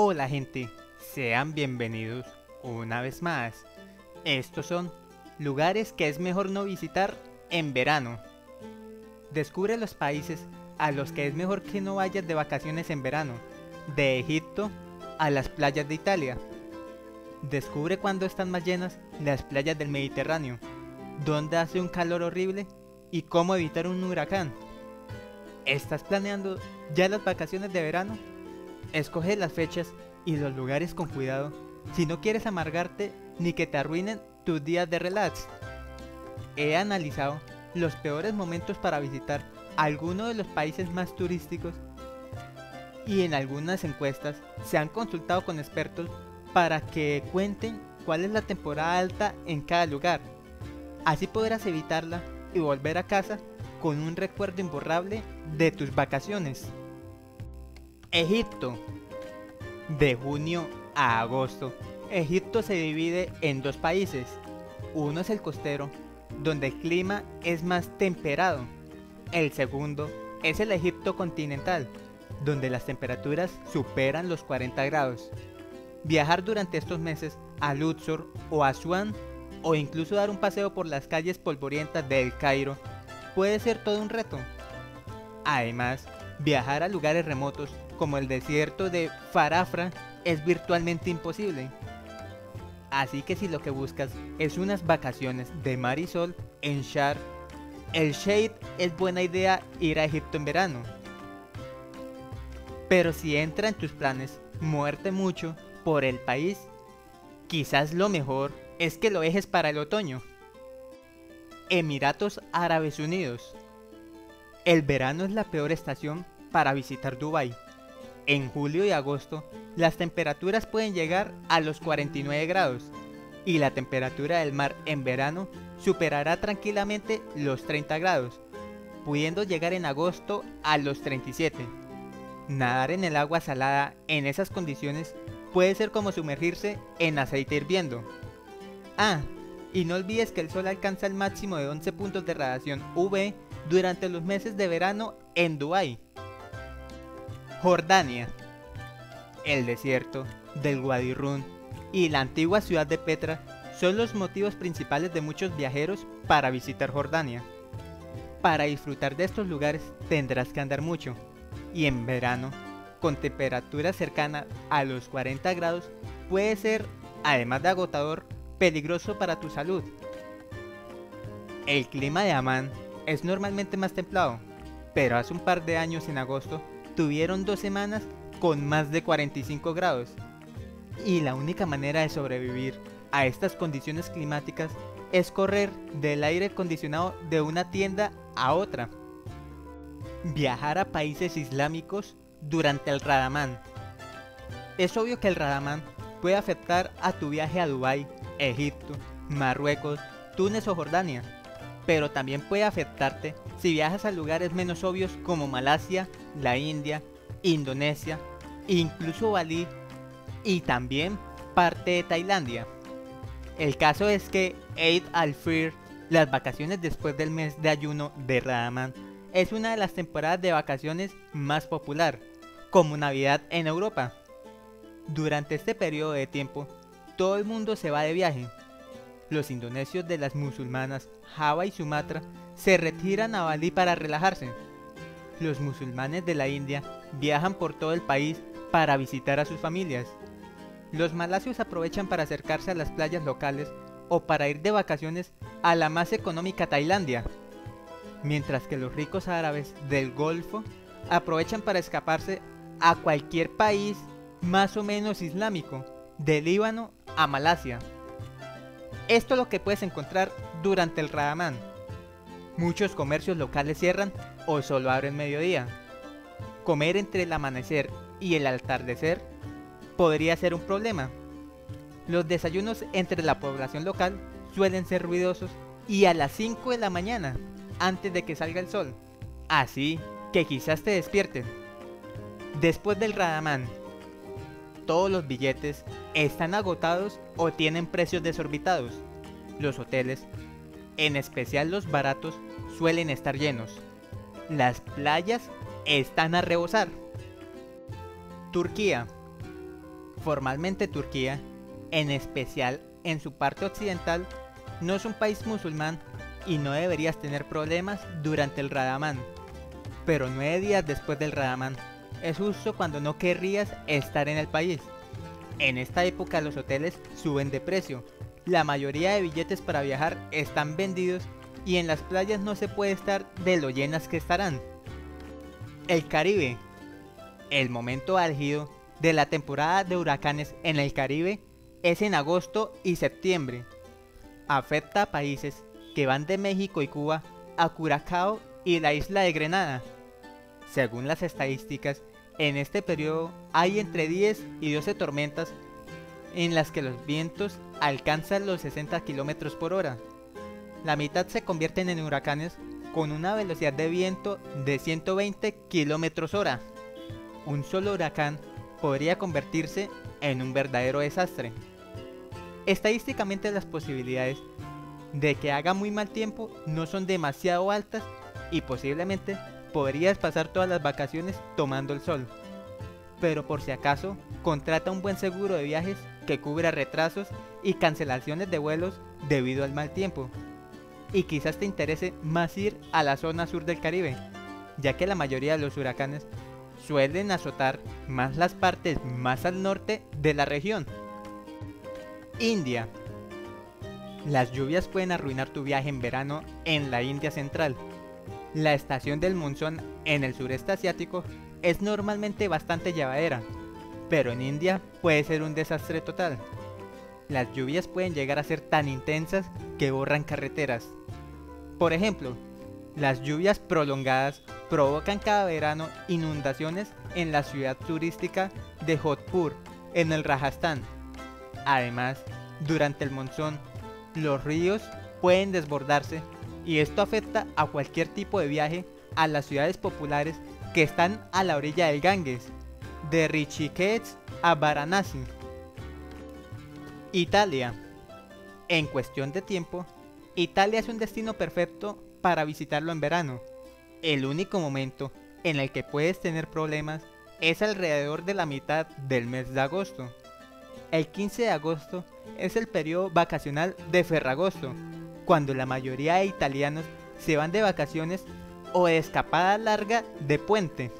Hola gente, sean bienvenidos una vez más. Estos son lugares que es mejor no visitar en verano. Descubre los países a los que es mejor que no vayas de vacaciones en verano, de Egipto a las playas de Italia. Descubre cuándo están más llenas las playas del Mediterráneo, dónde hace un calor horrible y cómo evitar un huracán. ¿Estás planeando ya las vacaciones de verano? Escoge las fechas y los lugares con cuidado si no quieres amargarte ni que te arruinen tus días de relax. He analizado los peores momentos para visitar alguno de los países más turísticos y en algunas encuestas se han consultado con expertos para que cuenten cuál es la temporada alta en cada lugar. Así podrás evitarla y volver a casa con un recuerdo imborrable de tus vacaciones. Egipto. De junio a agosto, Egipto se divide en dos países. Uno es el costero, donde el clima es más temperado. El segundo es el Egipto continental, donde las temperaturas superan los 40 grados. Viajar durante estos meses a Luxor o Asuán o incluso dar un paseo por las calles polvorientas del Cairo puede ser todo un reto. Además, viajar a lugares remotos como el desierto de Farafra es virtualmente imposible. Así que si lo que buscas es unas vacaciones de mar y sol en Shar, el Shade es buena idea ir a Egipto en verano. Pero si entra en tus planes muerte mucho por el país, quizás lo mejor es que lo dejes para el otoño. Emiratos Árabes Unidos. El verano es la peor estación para visitar Dubái. En julio y agosto, las temperaturas pueden llegar a los 49 grados y la temperatura del mar en verano superará tranquilamente los 30 grados, pudiendo llegar en agosto a los 37. Nadar en el agua salada en esas condiciones puede ser como sumergirse en aceite hirviendo. Ah, y no olvides que el sol alcanza el máximo de 11 puntos de radiación UV durante los meses de verano en Dubái. Jordania. El desierto del Guadirún y la antigua ciudad de Petra son los motivos principales de muchos viajeros para visitar Jordania. Para disfrutar de estos lugares tendrás que andar mucho, y en verano, con temperaturas cercanas a los 40 grados, puede ser, además de agotador, peligroso para tu salud. El clima de Amán es normalmente más templado, pero hace un par de años en agosto tuvieron dos semanas con más de 45 grados. Y la única manera de sobrevivir a estas condiciones climáticas es correr del aire acondicionado de una tienda a otra. Viajar a países islámicos durante el Radamán. Es obvio que el Radamán puede afectar a tu viaje a Dubái, Egipto, Marruecos, Túnez o Jordania, pero también puede afectarte si viajas a lugares menos obvios como Malasia, la India, Indonesia, incluso Bali y también parte de Tailandia. El caso es que Eid al-Fir, las vacaciones después del mes de ayuno de Ramadan, es una de las temporadas de vacaciones más popular, como Navidad en Europa. Durante este periodo de tiempo, todo el mundo se va de viaje, los indonesios de las musulmanas Java y Sumatra se retiran a Bali para relajarse. Los musulmanes de la India viajan por todo el país para visitar a sus familias. Los malasios aprovechan para acercarse a las playas locales o para ir de vacaciones a la más económica Tailandia, mientras que los ricos árabes del Golfo aprovechan para escaparse a cualquier país más o menos islámico, de Líbano a Malasia. Esto es lo que puedes encontrar durante el Ramadán. Muchos comercios locales cierran o solo abren mediodía. Comer entre el amanecer y el atardecer podría ser un problema. Los desayunos entre la población local suelen ser ruidosos y a las 5 de la mañana, antes de que salga el sol. Así que quizás te despierten. Después del Radamán, todos los billetes están agotados o tienen precios desorbitados. Los hoteles, en especial los baratos, suelen estar llenos. Las playas están a rebosar. Turquía. Formalmente Turquía, en especial en su parte occidental, no es un país musulmán y no deberías tener problemas durante el Ramadán. Pero nueve días después del Ramadán es justo cuando no querrías estar en el país. En esta época los hoteles suben de precio, la mayoría de billetes para viajar están vendidos y en las playas no se puede estar de lo llenas que estarán. El Caribe. El momento álgido de la temporada de huracanes en el Caribe es en agosto y septiembre. Afecta a países que van de México y Cuba a Curacao y la isla de Grenada. Según las estadísticas, en este periodo hay entre 10 y 12 tormentas en las que los vientos alcanzan los 60 km por hora. La mitad se convierten en huracanes con una velocidad de viento de 120 km hora. Un solo huracán podría convertirse en un verdadero desastre. Estadísticamente las posibilidades de que haga muy mal tiempo no son demasiado altas y posiblemente podrías pasar todas las vacaciones tomando el sol. Pero por si acaso, contrata un buen seguro de viajes que cubra retrasos y cancelaciones de vuelos debido al mal tiempo. Y quizás te interese más ir a la zona sur del Caribe, ya que la mayoría de los huracanes suelen azotar más las partes más al norte de la región. India. Las lluvias pueden arruinar tu viaje en verano en la India central. La estación del monzón en el sureste asiático es normalmente bastante llevadera, pero en India puede ser un desastre total. Las lluvias pueden llegar a ser tan intensas que borran carreteras. Por ejemplo, las lluvias prolongadas provocan cada verano inundaciones en la ciudad turística de Jodhpur, en el Rajasthan. Además, durante el monzón, los ríos pueden desbordarse y esto afecta a cualquier tipo de viaje a las ciudades populares que están a la orilla del Ganges, de Rishikesh a Varanasi. Italia. En cuestión de tiempo, Italia es un destino perfecto para visitarlo en verano. El único momento en el que puedes tener problemas es alrededor de la mitad del mes de agosto. El 15 de agosto es el periodo vacacional de Ferragosto, cuando la mayoría de italianos se van de vacaciones o de escapada larga de puente.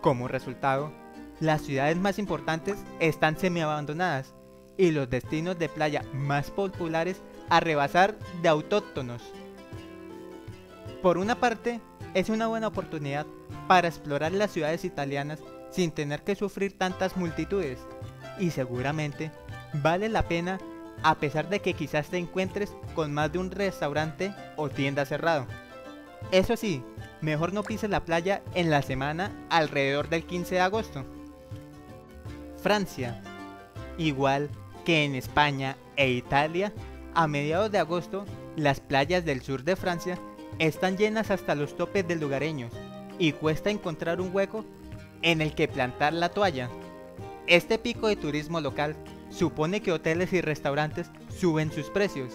Como resultado, las ciudades más importantes están semi-abandonadas y los destinos de playa más populares a rebasar de autóctonos. Por una parte, es una buena oportunidad para explorar las ciudades italianas sin tener que sufrir tantas multitudes y seguramente vale la pena a pesar de que quizás te encuentres con más de un restaurante o tienda cerrado. Eso sí, mejor no pises la playa en la semana alrededor del 15 de agosto. Francia. Igual que en España e Italia, a mediados de agosto las playas del sur de Francia están llenas hasta los topes de lugareños y cuesta encontrar un hueco en el que plantar la toalla. Este pico de turismo local supone que hoteles y restaurantes suben sus precios.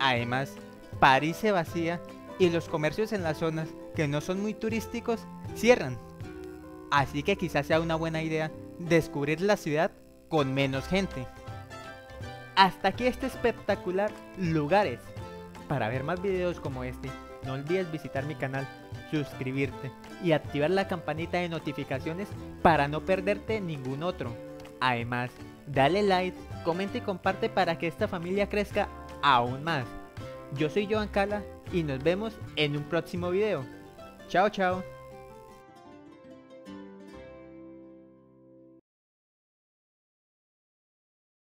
Además, París se vacía y los comercios en las zonas que no son muy turísticos cierran. Así que quizás sea una buena idea descubrir la ciudad con menos gente. Hasta aquí este espectacular lugares. Para ver más videos como este, no olvides visitar mi canal, suscribirte y activar la campanita de notificaciones para no perderte ningún otro. Además, dale like, comenta y comparte para que esta familia crezca aún más. Yo soy Joan Cala y nos vemos en un próximo video. Chao, chao.